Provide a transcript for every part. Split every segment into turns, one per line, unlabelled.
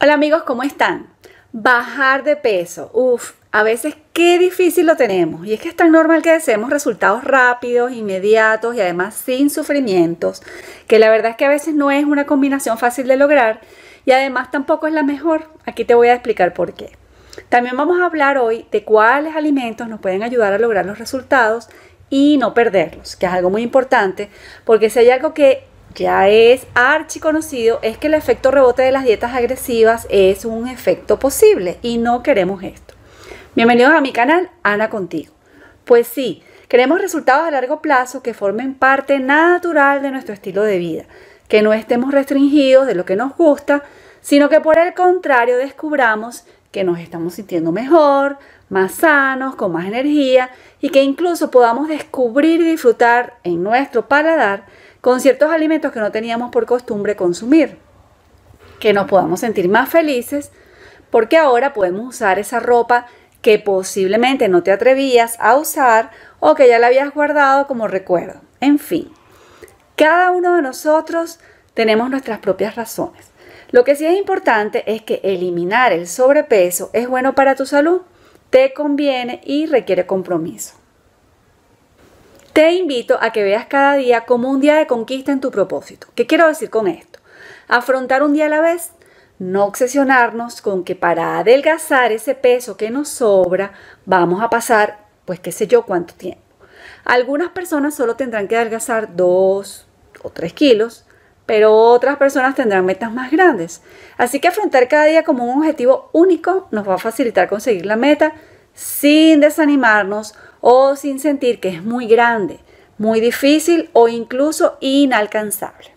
Hola amigos, ¿cómo están? Bajar de peso. Uf, a veces qué difícil lo tenemos. Y es que es tan normal que deseemos resultados rápidos, inmediatos y además sin sufrimientos, que la verdad es que a veces no es una combinación fácil de lograr y además tampoco es la mejor. Aquí te voy a explicar por qué. También vamos a hablar hoy de cuáles alimentos nos pueden ayudar a lograr los resultados y no perderlos, que es algo muy importante, porque si hay algo que ya es archiconocido es que el efecto rebote de las dietas agresivas es un efecto posible y no queremos esto. Bienvenidos a mi canal, Ana Contigo. Pues sí, queremos resultados a largo plazo que formen parte natural de nuestro estilo de vida, que no estemos restringidos de lo que nos gusta, sino que por el contrario descubramos que nos estamos sintiendo mejor, más sanos, con más energía y que incluso podamos descubrir y disfrutar en nuestro paladar con ciertos alimentos que no teníamos por costumbre consumir. Que nos podamos sentir más felices porque ahora podemos usar esa ropa que posiblemente no te atrevías a usar o que ya la habías guardado como recuerdo. En fin, cada uno de nosotros tenemos nuestras propias razones. Lo que sí es importante es que eliminar el sobrepeso es bueno para tu salud, te conviene y requiere compromiso. Te invito a que veas cada día como un día de conquista en tu propósito. ¿Qué quiero decir con esto? Afrontar un día a la vez, no obsesionarnos con que para adelgazar ese peso que nos sobra vamos a pasar, pues qué sé yo, cuánto tiempo. Algunas personas solo tendrán que adelgazar 2 o 3 kilos, pero otras personas tendrán metas más grandes. Así que afrontar cada día como un objetivo único nos va a facilitar conseguir la meta sin desanimarnos o sin sentir que es muy grande, muy difícil o incluso inalcanzable.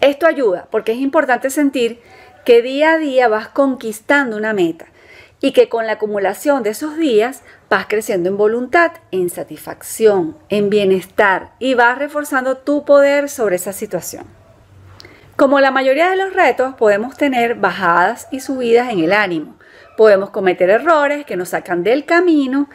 Esto ayuda porque es importante sentir que día a día vas conquistando una meta y que con la acumulación de esos días vas creciendo en voluntad, en satisfacción, en bienestar y vas reforzando tu poder sobre esa situación. Como la mayoría de los retos, podemos tener bajadas y subidas en el ánimo. Podemos cometer errores que nos sacan del camino,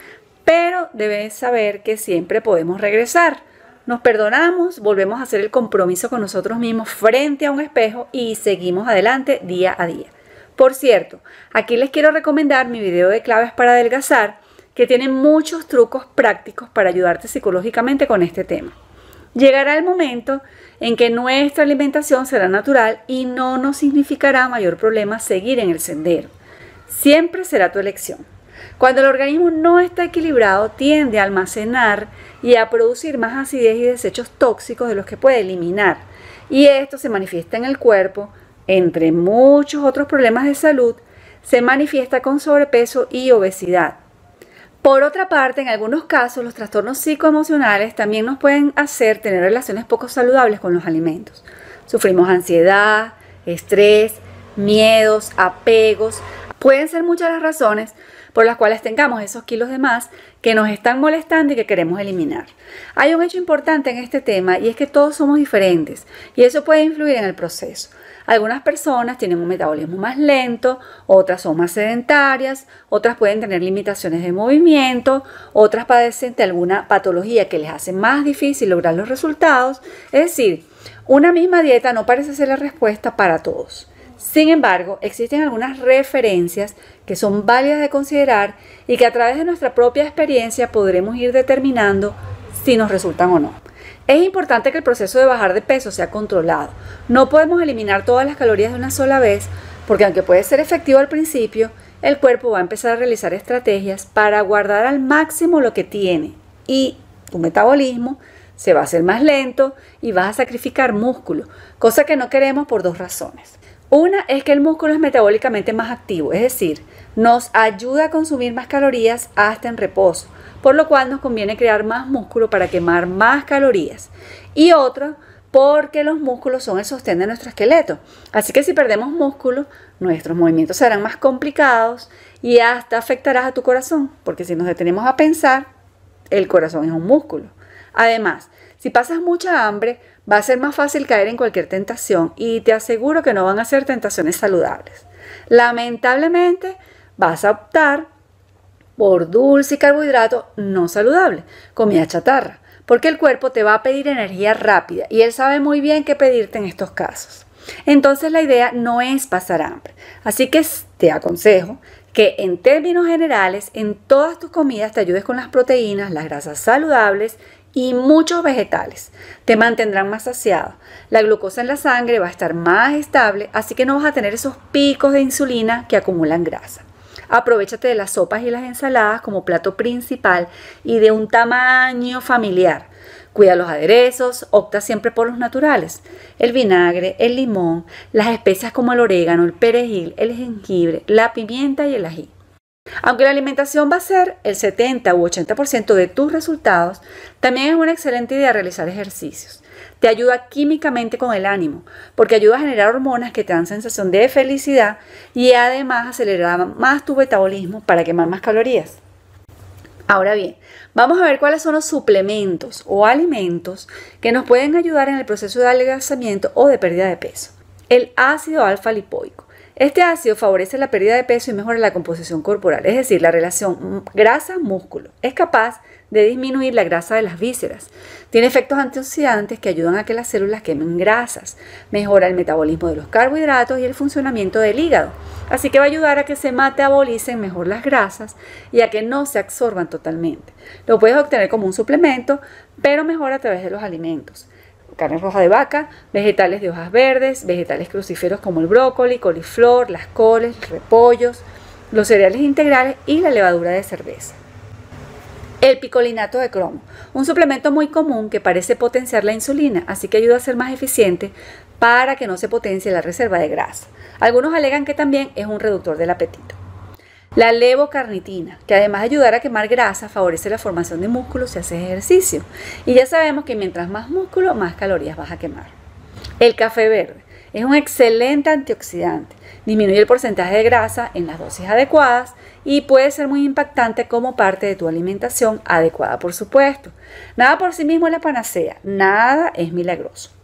pero debes saber que siempre podemos regresar. Nos perdonamos, volvemos a hacer el compromiso con nosotros mismos frente a un espejo y seguimos adelante día a día. Por cierto, aquí les quiero recomendar mi video de claves para adelgazar, que tiene muchos trucos prácticos para ayudarte psicológicamente con este tema. Llegará el momento en que nuestra alimentación será natural y no nos significará mayor problema seguir en el sendero. Siempre será tu elección. Cuando el organismo no está equilibrado, tiende a almacenar y a producir más acidez y desechos tóxicos de los que puede eliminar. Y esto se manifiesta en el cuerpo, entre muchos otros problemas de salud, se manifiesta con sobrepeso y obesidad. Por otra parte, en algunos casos, los trastornos psicoemocionales también nos pueden hacer tener relaciones poco saludables con los alimentos. Sufrimos ansiedad, estrés, miedos, apegos. Pueden ser muchas las razones por las cuales tengamos esos kilos de más que nos están molestando y que queremos eliminar. Hay un hecho importante en este tema y es que todos somos diferentes y eso puede influir en el proceso. Algunas personas tienen un metabolismo más lento, otras son más sedentarias, otras pueden tener limitaciones de movimiento, otras padecen de alguna patología que les hace más difícil lograr los resultados. Es decir, una misma dieta no parece ser la respuesta para todos. Sin embargo, existen algunas referencias que son válidas de considerar y que a través de nuestra propia experiencia podremos ir determinando si nos resultan o no. Es importante que el proceso de bajar de peso sea controlado. No podemos eliminar todas las calorías de una sola vez porque aunque puede ser efectivo al principio, el cuerpo va a empezar a realizar estrategias para guardar al máximo lo que tiene y tu metabolismo se va a hacer más lento y vas a sacrificar músculo, cosa que no queremos por dos razones. Una es que el músculo es metabólicamente más activo, es decir, nos ayuda a consumir más calorías hasta en reposo, por lo cual nos conviene crear más músculo para quemar más calorías. Y otra, porque los músculos son el sostén de nuestro esqueleto. Así que si perdemos músculo, nuestros movimientos serán más complicados y hasta afectarás a tu corazón, porque si nos detenemos a pensar, el corazón es un músculo. Además, si pasas mucha hambre, va a ser más fácil caer en cualquier tentación y te aseguro que no van a ser tentaciones saludables. Lamentablemente, vas a optar por dulce y carbohidrato no saludable, comida chatarra, porque el cuerpo te va a pedir energía rápida y él sabe muy bien qué pedirte en estos casos. Entonces la idea no es pasar hambre. Así que te aconsejo que en términos generales en todas tus comidas te ayudes con las proteínas, las grasas saludables y muchos vegetales. Te mantendrán más saciado. La glucosa en la sangre va a estar más estable, así que no vas a tener esos picos de insulina que acumulan grasa. Aprovechate de las sopas y las ensaladas como plato principal y de un tamaño familiar. Cuida los aderezos, opta siempre por los naturales. El vinagre, el limón, las especias como el orégano, el perejil, el jengibre, la pimienta y el ají. Aunque la alimentación va a ser el 70 u 80% de tus resultados, también es una excelente idea realizar ejercicios. Te ayuda químicamente con el ánimo, porque ayuda a generar hormonas que te dan sensación de felicidad y además acelera más tu metabolismo para quemar más calorías. Ahora bien, vamos a ver cuáles son los suplementos o alimentos que nos pueden ayudar en el proceso de adelgazamiento o de pérdida de peso. El ácido alfa lipoico. Este ácido favorece la pérdida de peso y mejora la composición corporal, es decir, la relación grasa-músculo. Es capaz de disminuir la grasa de las vísceras. Tiene efectos antioxidantes que ayudan a que las células quemen grasas. Mejora el metabolismo de los carbohidratos y el funcionamiento del hígado. Así que va a ayudar a que se metabolicen mejor las grasas y a que no se absorban totalmente. Lo puedes obtener como un suplemento, pero mejor a través de los alimentos carne roja de vaca, vegetales de hojas verdes, vegetales crucíferos como el brócoli, coliflor, las coles, repollos, los cereales integrales y la levadura de cerveza. El picolinato de cromo, un suplemento muy común que parece potenciar la insulina, así que ayuda a ser más eficiente para que no se potencie la reserva de grasa. Algunos alegan que también es un reductor del apetito. La levocarnitina, que además de ayudar a quemar grasa, favorece la formación de músculos si haces ejercicio. Y ya sabemos que mientras más músculo, más calorías vas a quemar. El café verde es un excelente antioxidante. Disminuye el porcentaje de grasa en las dosis adecuadas y puede ser muy impactante como parte de tu alimentación adecuada, por supuesto. Nada por sí mismo es la panacea, nada es milagroso.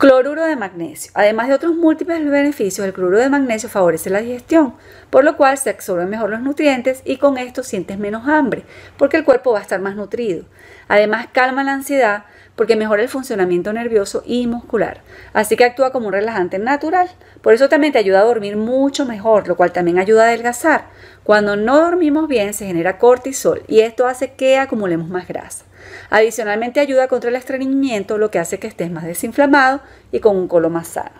Cloruro de magnesio. Además de otros múltiples beneficios, el cloruro de magnesio favorece la digestión, por lo cual se absorben mejor los nutrientes y con esto sientes menos hambre, porque el cuerpo va a estar más nutrido. Además, calma la ansiedad porque mejora el funcionamiento nervioso y muscular. Así que actúa como un relajante natural. Por eso también te ayuda a dormir mucho mejor, lo cual también ayuda a adelgazar. Cuando no dormimos bien se genera cortisol y esto hace que acumulemos más grasa. Adicionalmente ayuda contra el estreñimiento, lo que hace que estés más desinflamado y con un colon más sano.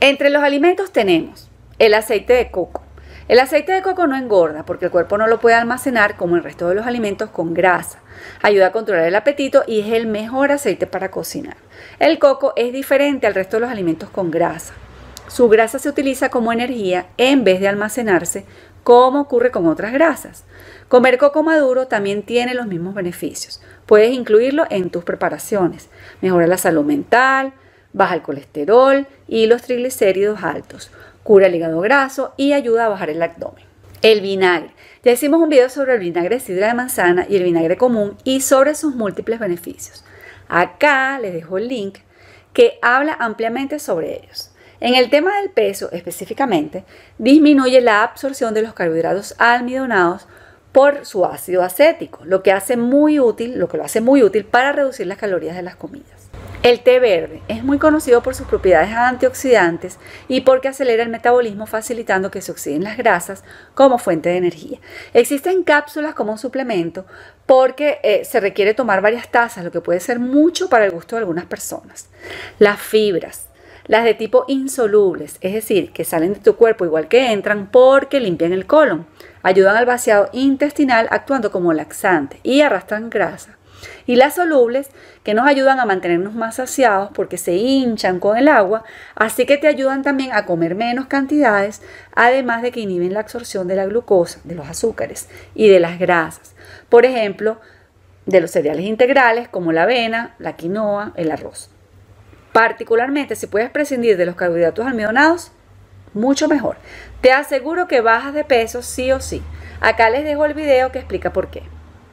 Entre los alimentos tenemos el aceite de coco. El aceite de coco no engorda porque el cuerpo no lo puede almacenar como el resto de los alimentos con grasa. Ayuda a controlar el apetito y es el mejor aceite para cocinar. El coco es diferente al resto de los alimentos con grasa. Su grasa se utiliza como energía en vez de almacenarse como ocurre con otras grasas. Comer coco maduro también tiene los mismos beneficios. Puedes incluirlo en tus preparaciones. Mejora la salud mental, baja el colesterol y los triglicéridos altos, cura el hígado graso y ayuda a bajar el abdomen. El vinagre. Ya hicimos un video sobre el vinagre de sidra de manzana y el vinagre común y sobre sus múltiples beneficios. Acá les dejo el link que habla ampliamente sobre ellos. En el tema del peso específicamente, disminuye la absorción de los carbohidratos almidonados por su ácido acético, lo que hace muy útil, lo que lo hace muy útil para reducir las calorías de las comidas. El té verde es muy conocido por sus propiedades antioxidantes y porque acelera el metabolismo facilitando que se oxiden las grasas como fuente de energía. Existen cápsulas como un suplemento porque eh, se requiere tomar varias tazas, lo que puede ser mucho para el gusto de algunas personas. Las fibras. Las de tipo insolubles, es decir, que salen de tu cuerpo igual que entran porque limpian el colon. Ayudan al vaciado intestinal actuando como laxante y arrastran grasa. Y las solubles, que nos ayudan a mantenernos más saciados porque se hinchan con el agua, así que te ayudan también a comer menos cantidades, además de que inhiben la absorción de la glucosa, de los azúcares y de las grasas. Por ejemplo, de los cereales integrales como la avena, la quinoa, el arroz. Particularmente si puedes prescindir de los carbohidratos almidonados, mucho mejor. Te aseguro que bajas de peso sí o sí. Acá les dejo el video que explica por qué.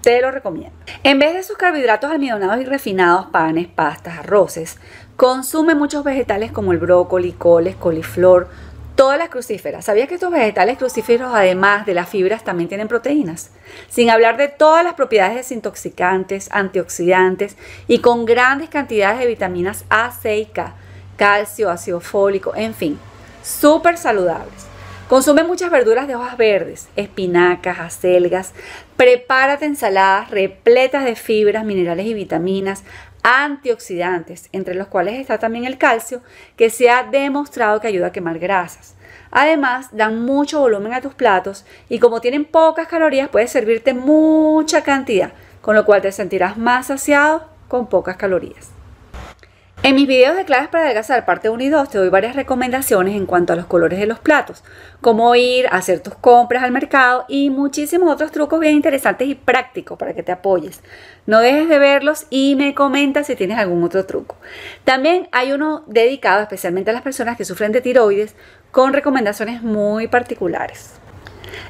Te lo recomiendo. En vez de esos carbohidratos almidonados y refinados, panes, pastas, arroces, consume muchos vegetales como el brócoli, coles, coliflor, todas las crucíferas. ¿Sabías que estos vegetales crucíferos, además de las fibras, también tienen proteínas? Sin hablar de todas las propiedades desintoxicantes, antioxidantes y con grandes cantidades de vitaminas A, C y K calcio, ácido fólico, en fin, súper saludables. Consume muchas verduras de hojas verdes, espinacas, acelgas. Prepárate ensaladas repletas de fibras, minerales y vitaminas, antioxidantes, entre los cuales está también el calcio, que se ha demostrado que ayuda a quemar grasas. Además, dan mucho volumen a tus platos y como tienen pocas calorías, puedes servirte mucha cantidad, con lo cual te sentirás más saciado con pocas calorías. En mis videos de claves para adelgazar parte 1 y 2 te doy varias recomendaciones en cuanto a los colores de los platos, cómo ir a hacer tus compras al mercado y muchísimos otros trucos bien interesantes y prácticos para que te apoyes. No dejes de verlos y me comentas si tienes algún otro truco. También hay uno dedicado especialmente a las personas que sufren de tiroides con recomendaciones muy particulares.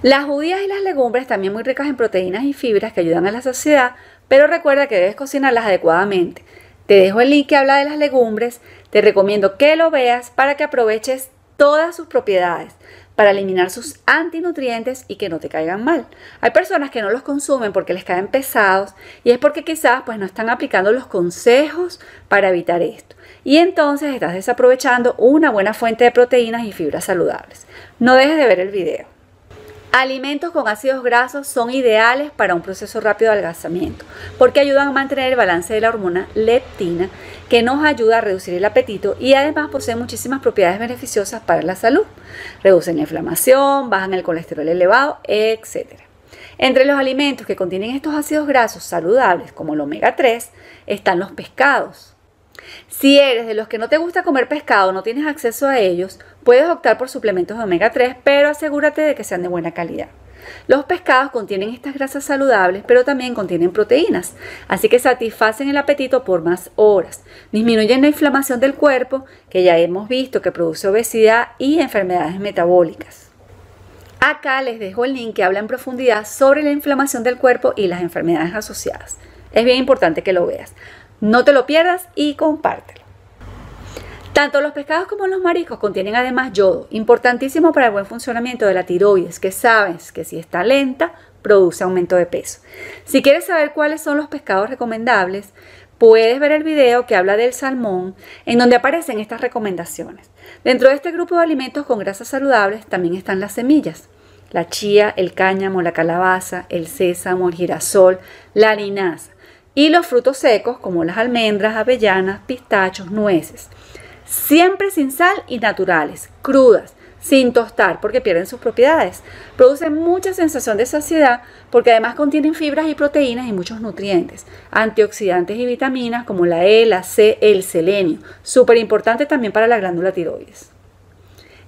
Las judías y las legumbres también muy ricas en proteínas y fibras que ayudan a la saciedad, pero recuerda que debes cocinarlas adecuadamente. Te dejo el link que habla de las legumbres. Te recomiendo que lo veas para que aproveches todas sus propiedades para eliminar sus antinutrientes y que no te caigan mal. Hay personas que no los consumen porque les caen pesados y es porque quizás pues no están aplicando los consejos para evitar esto. Y entonces estás desaprovechando una buena fuente de proteínas y fibras saludables. No dejes de ver el video. Alimentos con ácidos grasos son ideales para un proceso rápido de adelgazamiento porque ayudan a mantener el balance de la hormona leptina que nos ayuda a reducir el apetito y además poseen muchísimas propiedades beneficiosas para la salud. Reducen la inflamación, bajan el colesterol elevado, etc. Entre los alimentos que contienen estos ácidos grasos saludables como el omega 3 están los pescados, si eres de los que no te gusta comer pescado, no tienes acceso a ellos, puedes optar por suplementos de omega 3, pero asegúrate de que sean de buena calidad. Los pescados contienen estas grasas saludables, pero también contienen proteínas, así que satisfacen el apetito por más horas, disminuyen la inflamación del cuerpo, que ya hemos visto que produce obesidad y enfermedades metabólicas. Acá les dejo el link que habla en profundidad sobre la inflamación del cuerpo y las enfermedades asociadas. Es bien importante que lo veas. No te lo pierdas y compártelo. Tanto los pescados como los mariscos contienen además yodo, importantísimo para el buen funcionamiento de la tiroides, que sabes que si está lenta, produce aumento de peso. Si quieres saber cuáles son los pescados recomendables, puedes ver el video que habla del salmón, en donde aparecen estas recomendaciones. Dentro de este grupo de alimentos con grasas saludables también están las semillas. La chía, el cáñamo, la calabaza, el sésamo, el girasol, la linaza y los frutos secos como las almendras, avellanas, pistachos, nueces. Siempre sin sal y naturales, crudas, sin tostar porque pierden sus propiedades. Producen mucha sensación de saciedad porque además contienen fibras y proteínas y muchos nutrientes, antioxidantes y vitaminas como la E, la C, el selenio. Súper importante también para la glándula tiroides.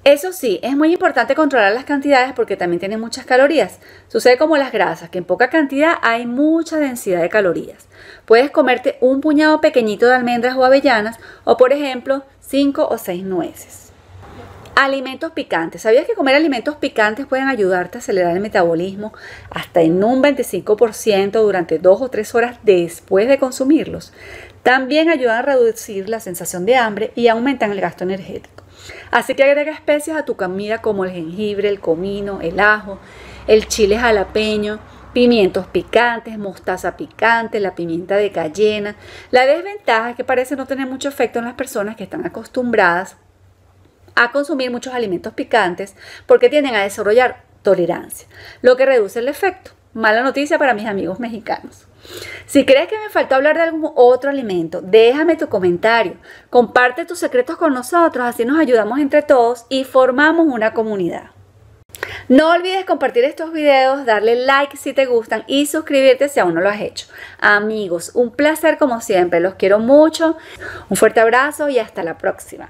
Eso sí, es muy importante controlar las cantidades porque también tienen muchas calorías. Sucede como las grasas, que en poca cantidad hay mucha densidad de calorías. Puedes comerte un puñado pequeñito de almendras o avellanas o por ejemplo 5 o 6 nueces. Alimentos picantes. ¿Sabías que comer alimentos picantes pueden ayudarte a acelerar el metabolismo hasta en un 25% durante 2 o 3 horas después de consumirlos? También ayudan a reducir la sensación de hambre y aumentan el gasto energético. Así que agrega especias a tu comida como el jengibre, el comino, el ajo, el chile jalapeño, pimientos picantes, mostaza picante, la pimienta de cayena. La desventaja es que parece no tener mucho efecto en las personas que están acostumbradas a consumir muchos alimentos picantes porque tienden a desarrollar tolerancia, lo que reduce el efecto. Mala noticia para mis amigos mexicanos. Si crees que me faltó hablar de algún otro alimento, déjame tu comentario. Comparte tus secretos con nosotros, así nos ayudamos entre todos y formamos una comunidad. No olvides compartir estos videos, darle like si te gustan y suscribirte si aún no lo has hecho. Amigos, un placer como siempre, los quiero mucho. Un fuerte abrazo y hasta la próxima.